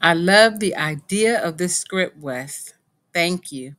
I love the idea of this script, Wes. Thank you.